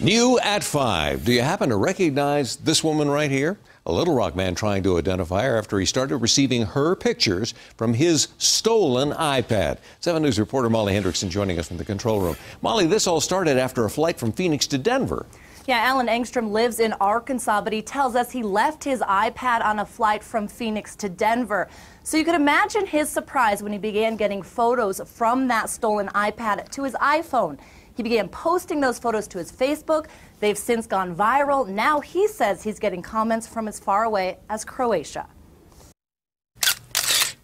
New at 5. Do you happen to recognize this woman right here? A Little Rock man trying to identify her after he started receiving her pictures from his stolen iPad. 7 News reporter Molly Hendrickson joining us from the control room. Molly, this all started after a flight from Phoenix to Denver. Yeah, Alan Engstrom lives in Arkansas, but he tells us he left his iPad on a flight from Phoenix to Denver. So you could imagine his surprise when he began getting photos from that stolen iPad to his iPhone. He began posting those photos to his Facebook. They've since gone viral. Now he says he's getting comments from as far away as Croatia.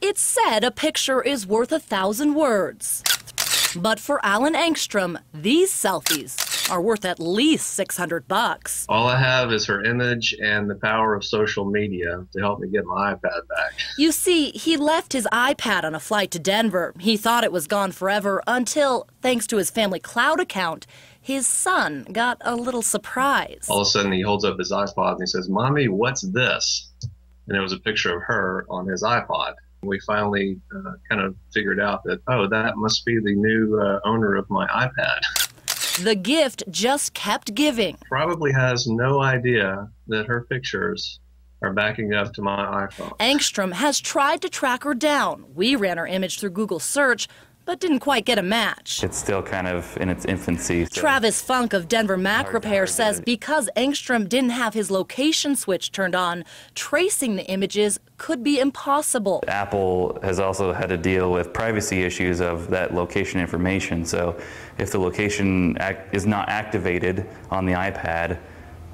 It's said a picture is worth a thousand words. But for Alan Engstrom, these selfies are worth at least 600 bucks. All I have is her image and the power of social media to help me get my iPad back. You see, he left his iPad on a flight to Denver. He thought it was gone forever until, thanks to his family cloud account, his son got a little surprise. All of a sudden, he holds up his iPod and he says, Mommy, what's this? And it was a picture of her on his iPod. We finally uh, kind of figured out that, oh, that must be the new uh, owner of my iPad. The gift just kept giving. Probably has no idea that her pictures are backing up to my iPhone. Engstrom has tried to track her down. We ran her image through Google search, but didn't quite get a match. It's still kind of in its infancy. So. Travis Funk of Denver Mac Repair says because Engstrom didn't have his location switch turned on, tracing the images could be impossible. Apple has also had to deal with privacy issues of that location information. So if the location is not activated on the iPad,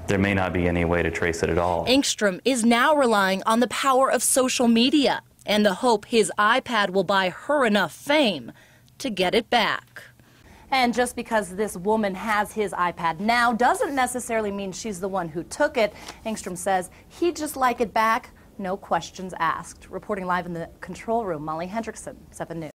there may not be any way to trace it at all. Engstrom is now relying on the power of social media and the hope his iPad will buy her enough fame to get it back. And just because this woman has his iPad now doesn't necessarily mean she's the one who took it. Engstrom says he'd just like it back, no questions asked. Reporting live in the control room, Molly Hendrickson, 7 News.